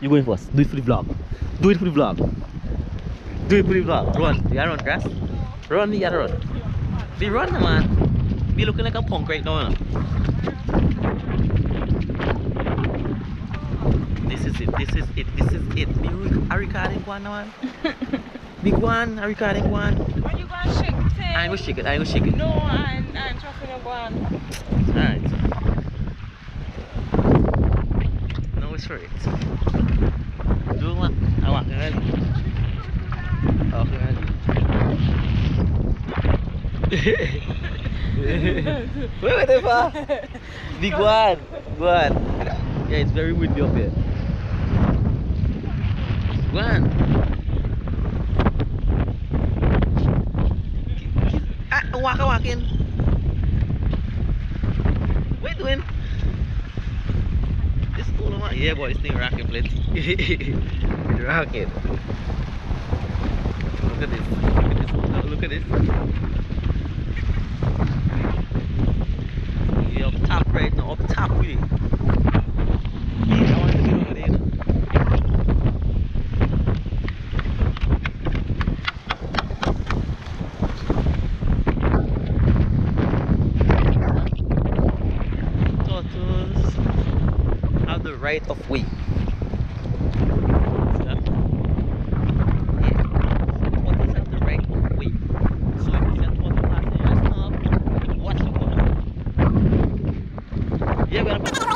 You going first. Do it for the vlog. Do it for the vlog. Do it for the vlog. Run. You gotta run, grass. Run, you gotta run. Be running, man. Be looking like a punk right now. you. This is it. This is it. This is it. Be re- are you recording one, man? Big one. Are you recording one? When you gonna shake the thing? I ain't gonna shake it. I ain't gonna shake it. No, I'm, I'm trusting you go on. Alright. No, it's right. Do one. I walk early. I walk early. wait, wait, wait. Big one. Go. Yeah, it's very windy up here. Go on. Ah, walk, walk in. What you doing? This. Yeah, boy, this thing rocking plenty. it's rocking. Look at this. Look at this. Look at this. Yeah, up top right now. Up top with it. Yeah, I want to be over there. now. Turtles have the right of way. See that? Yeah. Turtles have the right of way. So if you see a turtle passing, you just stop, watch the turtle. Yeah, we gotta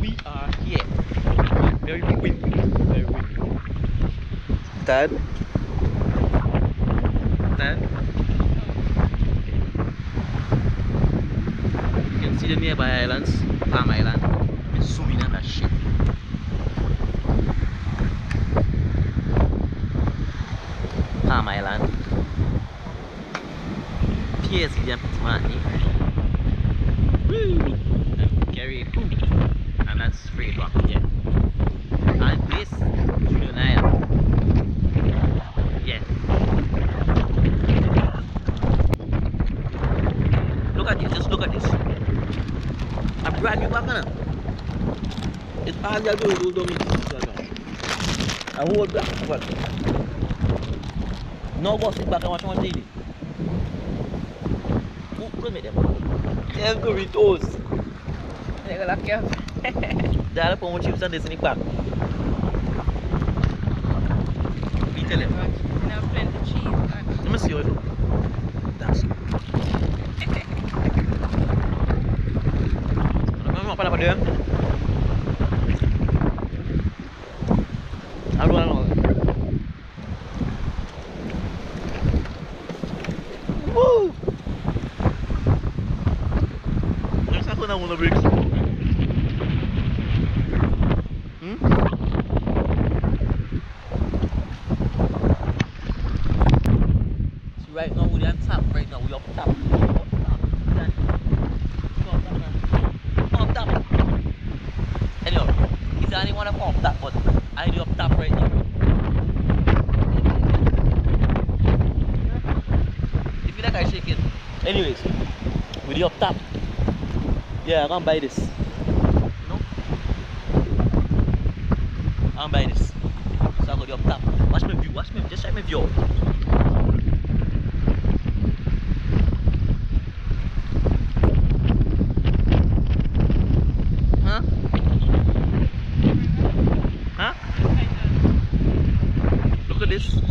We are here. Very windy. Very windy. Dad? Dad? You can see the nearby islands, Palm Island. Let's zoom on that shit. Palm Island. PSV and Pitmani. Woo! And Carriacou. And that's free rock, yeah. And this, Union Island. Yeah. Look at this, just look at this. A brand new back It's all you do is hold on it. A whole black one. No boss it back and watch one TV. Who could make them? Them Doritos. Nigga, lock you up. Dala put more chips and this in the back. Me tell him. Now plenty cheese. man. Let me see what That's Memang apa pada Aduh aduh Woo Yang satu nak mula break Hmm? So right now we're on top. Right now we're up top. Up top. Then- go up top now. Up top. Anyhow, is there anyone up up top? But I do up top right now. If you like, I shake it. Anyways, we the up top. Yeah, I'm gonna buy this. No? I'm gonna buy this. So I go the up top. Watch my view. Watch me. Just check my view. At this.